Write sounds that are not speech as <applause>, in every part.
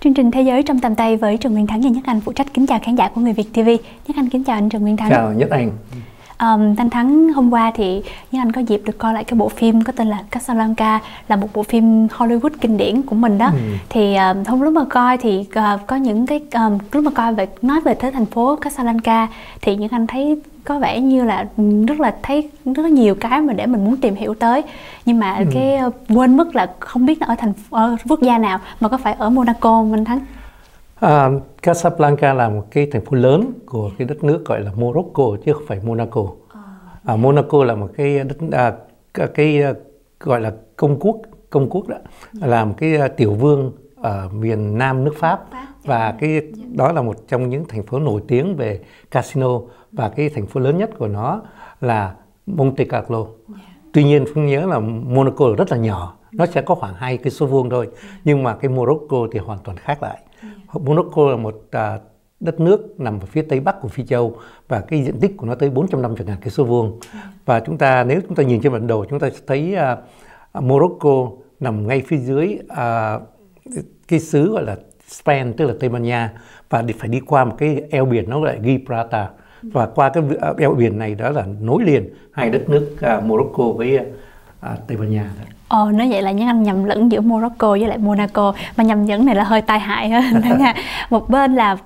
Chương trình Thế giới trong tầm tay với Trần Nguyên Thắng và Nhất Anh phụ trách kính chào khán giả của người Việt TV. Nhất Anh kính chào anh Trần Nguyên Thắng. Chào Nhất Anh. Um, Thanh Thắng hôm qua thì Nhất Anh có dịp được coi lại cái bộ phim có tên là Casablanca là một bộ phim Hollywood kinh điển của mình đó. Ừ. Thì um, hôm lúc mà coi thì uh, có những cái um, lúc mà coi về nói về tới thành phố Casablanca thì Nhất Anh thấy có vẻ như là rất là thấy rất là nhiều cái mà để mình muốn tìm hiểu tới nhưng mà ừ. cái uh, quên mất là không biết là ở thành ở quốc gia nào mà có phải ở Monaco Minh Thắng À, Casablanca là một cái thành phố lớn của cái đất nước gọi là Morocco chứ không phải Monaco. À, Monaco là một cái đất à, cái à, gọi là công quốc công quốc đó là một cái à, tiểu vương ở miền nam nước Pháp. Và cái đó là một trong những thành phố nổi tiếng về casino. Và cái thành phố lớn nhất của nó là Monte Carlo. Tuy nhiên không nhớ là Monaco rất là nhỏ, nó sẽ có khoảng hai cái số vuông thôi, nhưng mà cái Morocco thì hoàn toàn khác lại. Monaco là một uh, đất nước nằm ở phía tây bắc của Phi Châu. Và cái diện tích của nó tới 450 ngàn cây số vuông. Và chúng ta nếu chúng ta nhìn trên bản đồ chúng ta sẽ thấy uh, Morocco nằm ngay phía dưới uh, cái xứ gọi là Spain tức là Tây Ban Nha và phải đi qua một cái eo biển nó gọi là Gibraltar và qua cái eo biển này đó là nối liền hai đất nước uh, Morocco với uh, Tây Ban Nha. Đó. Ồ, nói vậy là những anh nhầm lẫn giữa Morocco với lại Monaco mà nhầm lẫn này là hơi tai hại hơn. <laughs> Một bên là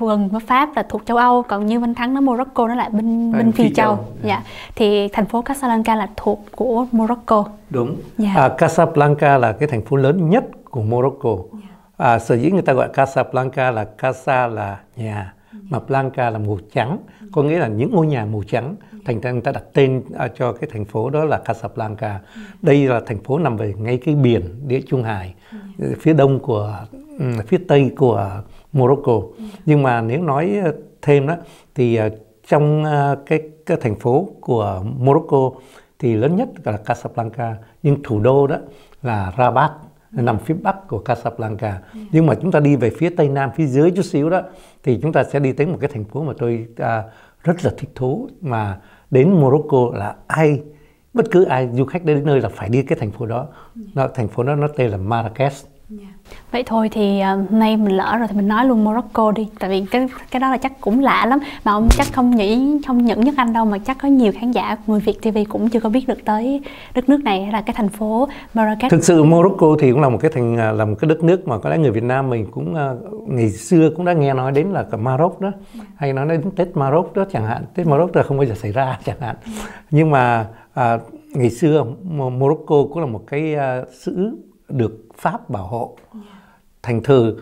gần với Pháp là thuộc châu Âu, còn như Văn Thắng nó Morocco nó lại bên bên Phi, Phi Châu. Châu. Dạ. dạ. Thì thành phố Casablanca là thuộc của Morocco. Đúng. Dạ. À, Casablanca là cái thành phố lớn nhất của Morocco. Dạ. À, sở dĩ người ta gọi Casablanca là Casa là nhà, mà Blanca là màu trắng, có nghĩa là những ngôi nhà màu trắng thành ra người ta đặt tên à, cho cái thành phố đó là Casablanca. Đây là thành phố nằm về ngay cái biển địa trung hải phía đông của ừ, phía tây của Morocco. Nhưng mà nếu nói ờ, thêm đó thì ờ, trong ờ, cái, cái thành phố của Morocco thì lớn nhất là Casablanca. Nhưng thủ đô đó là Rabat nằm phía bắc của Casablanca. Nhưng mà chúng ta đi về phía tây nam phía dưới chút xíu đó thì chúng ta sẽ đi tới một cái thành phố mà tôi à, rất là thích thú mà đến Morocco là ai bất cứ ai du khách đến nơi là phải đi cái thành phố đó. Nó thành phố đó nó tên là Marrakech. Vậy thôi thì uh, nay mình lỡ rồi thì mình nói luôn Morocco đi. Tại vì cái cái đó là chắc cũng lạ lắm. Mà ông chắc không nghĩ không những nhất anh đâu mà chắc có nhiều khán giả người Việt TV cũng chưa có biết được tới đất nước này hay là cái thành phố Marrakech. Thực sự Morocco thì cũng là một cái thành à, là một cái đất nước mà có lẽ người Việt Nam mình cũng uh, ngày xưa cũng đã nghe nói đến là cả Maroc đó. Hay nói đến Tết Maroc đó chẳng hạn. Tết Maroc là không bao giờ xảy ra <laughs> chẳng hạn. Nhưng mà uh, ngày xưa Morocco cũng là một cái uh, xứ được Pháp bảo hộ. Thành thử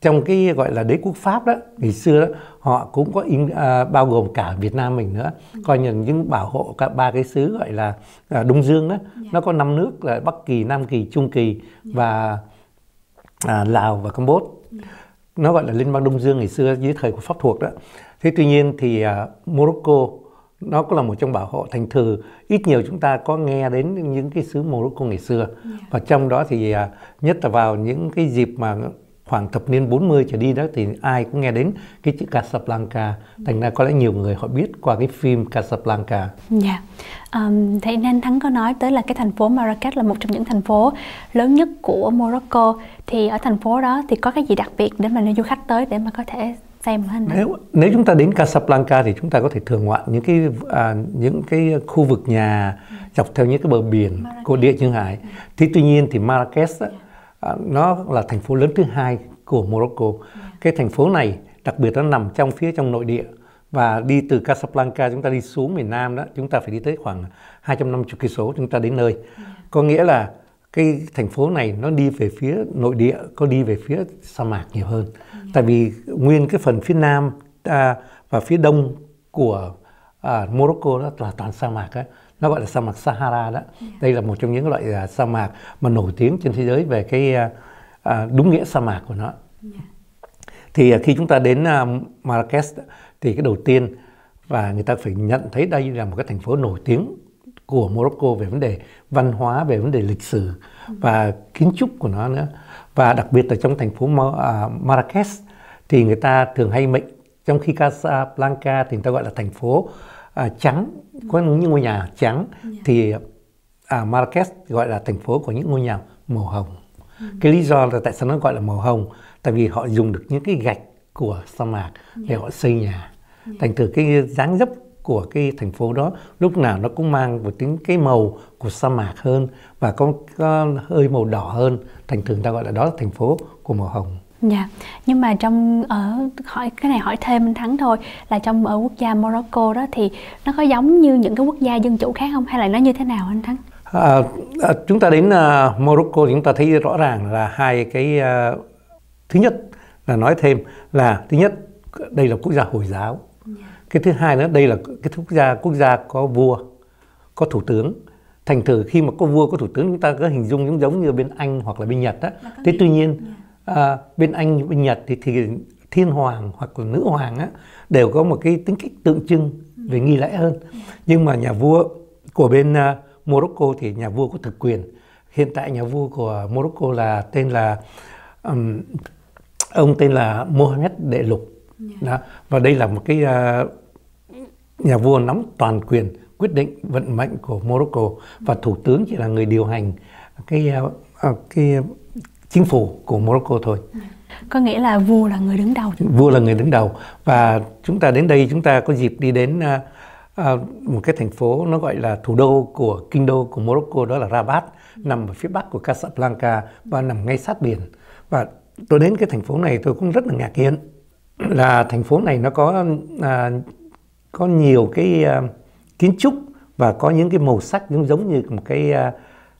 trong cái gọi là đế quốc Pháp đó, ngày xưa đó, họ cũng có in à, bao gồm cả Việt Nam mình nữa, coi như những bảo hộ cả ba cái xứ gọi là à, Đông Dương đó, nó có năm nước là Bắc Kỳ, Nam Kỳ, Trung Kỳ và à, Lào và Campuchia. Nó gọi là Liên bang Đông Dương ngày xưa dưới thời của Pháp thuộc đó. Thế tuy nhiên thì à, Morocco nó cũng là một trong bảo hộ thành thử ít nhiều chúng ta có nghe đến những cái xứ Morocco ngày xưa yeah. Dạ. và trong đó thì à, nhất là vào những cái dịp mà khoảng thập niên 40 trở đi đó thì ai cũng nghe đến cái chữ Casablanca thành ra có lẽ nhiều người họ biết qua cái phim Casablanca. Dạ. Yeah. Um, thế nên Thắng có nói tới là cái thành phố Marrakech là một trong những thành phố lớn nhất của Morocco thì ở thành phố đó thì có cái gì đặc biệt để mà du khách tới để mà có thể xem hơn nếu nếu chúng ta đến Casablanca thì chúng ta có thể thường ngoạn những cái à, những cái khu vực nhà dọc theo những cái bờ biển Marrakech. của địa trung hải. Thì tuy nhiên thì Marrakech á, à, nó là thành phố lớn thứ hai của Morocco. Ừ. cái thành phố này đặc biệt nó nằm trong phía trong nội địa. Và đi từ Casablanca chúng ta đi xuống miền Nam đó chúng ta phải đi tới khoảng 250 cây số chúng ta đến nơi. Có nghĩa là cái thành phố này nó đi về phía nội địa có đi về phía sa mạc nhiều hơn. Tại vì nguyên cái phần phía nam à, và phía đông của à, Morocco đó là toàn sa mạc á. Nó gọi là sa mạc Sahara đó. Đây là một trong những loại à, sa mạc mà nổi tiếng trên thế giới về cái à, à đúng nghĩa sa mạc của nó. Thì à, khi chúng ta đến à, Marrakech thì cái đầu tiên và người ta phải nhận thấy đây là một cái thành phố nổi tiếng của Morocco về vấn đề văn hóa về vấn đề lịch sử và kiến trúc của nó nữa và đặc biệt là trong thành phố Marrakech thì người ta thường hay mệnh trong khi Casablanca thì người ta gọi là thành phố à, trắng có những ngôi nhà trắng yeah. Dạ. thì à, Marrakech gọi là thành phố của những ngôi nhà màu hồng Ừ. Cái lý do là tại sao nó gọi là màu hồng? Tại vì họ dùng được những cái gạch của sa mạc để họ xây nhà. Thành thử cái dáng dấp của cái thành phố đó lúc nào nó cũng mang một tính cái màu của sa mạc hơn và có, có hơi màu đỏ hơn thành thường ta gọi là đó là thành phố của màu hồng Dạ, nhưng mà trong ở hỏi cái này hỏi thêm anh Thắng thôi là trong ở quốc gia Morocco đó thì nó có giống như những cái quốc gia dân chủ khác không hay là nó như thế nào anh Thắng? À, à, chúng ta đến uh, Morocco chúng ta thấy rõ ràng là hai cái uh, thứ nhất là nói thêm là thứ nhất đây là quốc gia hồi giáo yeah. Cái thứ hai nữa đây là cái quốc gia quốc gia có vua có thủ tướng. Thành thử khi mà có vua có thủ tướng chúng ta có hình dung giống giống như bên anh hoặc là bên nhật á. Thế tuy nhiên à, bên Anh bên Nhật thì, thì thiên hoàng hoặc là nữ hoàng á đều có một cái tính cách tượng trưng về nghi lễ hơn. Nhưng mà nhà vua của bên uh, Morocco thì nhà vua có thực quyền. Hiện tại nhà vua của Morocco là tên là um, ông tên là Mohammed đệ lục. Đó. Và đây là một cái uh, nhà vua nắm toàn quyền quyết định vận mệnh của Morocco. Và thủ tướng chỉ là người điều hành cái uh, cái chính phủ của Morocco thôi. Có nghĩa là vua là người đứng đầu. Vua là người đứng đầu. Và chúng ta đến đây chúng ta có dịp đi đến uh, uh, một cái thành phố nó gọi là thủ đô của kinh đô của Morocco đó là Rabat nằm ở phía bắc của Casablanca và nằm ngay sát biển. Và tôi đến cái thành phố này tôi cũng rất là ngạc nhiên là thành phố này nó có uh, có nhiều cái uh, kiến trúc và có những cái màu sắc giống giống như một cái uh,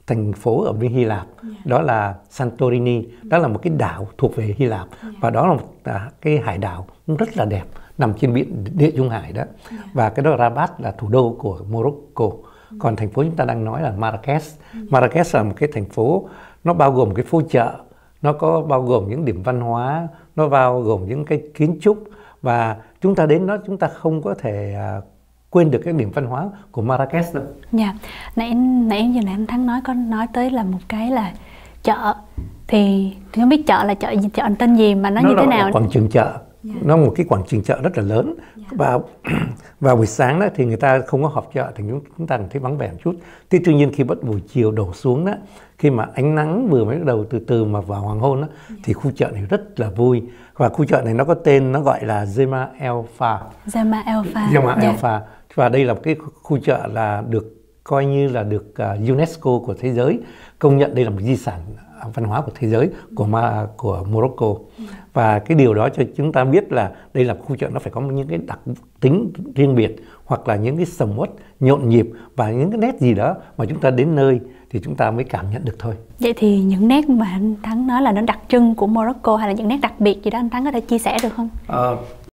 thành phố ở bên Hy Lạp yeah. Dạ. đó là Santorini đó là một cái đảo thuộc về Hy Lạp yeah. Dạ. và đó là một à, cái hải đảo rất là đẹp nằm trên biển địa Trung Hải đó yeah. Dạ. và cái đó là Rabat là thủ đô của Morocco mm. còn thành phố chúng ta đang nói là Marrakesh mm. Marrakesh là một cái thành phố nó bao gồm cái phố chợ nó có bao gồm những điểm văn hóa nó bao gồm những cái kiến trúc và chúng ta đến đó chúng ta không có thể uh, quên được cái điểm văn hóa của Marrakesh đâu. Dạ, nãy nãy giờ này anh Thắng nói có nói tới là một cái là chợ thì thì không biết chợ là chợ gì chợ tên gì mà nó, nó như thế nào? Quảng trường chợ. Yeah. Nó một cái quảng trường chợ rất là lớn yeah. và <clears throat> vào buổi sáng đó thì người ta không có họp chợ thì chúng chúng ta thấy vắng vẻ một chút. Thế tuy nhiên khi bắt buổi chiều đổ xuống đó, khi mà ánh nắng vừa mới bắt đầu từ từ mà vào hoàng hôn đó, yeah. thì khu chợ này rất là vui và khu chợ này nó có tên nó gọi là Zema Fa. Zema Fa. Zema El Fa và đây là một cái khu chợ là được coi như là được uh, UNESCO của thế giới công nhận đây là một di sản văn hóa của thế giới của ma của Morocco và cái điều đó cho chúng ta biết là đây là khu chợ nó phải có những cái đặc tính riêng biệt hoặc là những cái sầm uất nhộn nhịp và những cái nét gì đó mà chúng ta đến nơi thì chúng ta mới cảm nhận được thôi. Vậy thì những nét mà anh Thắng nói là nó đặc trưng của Morocco hay là những nét đặc biệt gì đó anh Thắng có thể chia sẻ được không? À,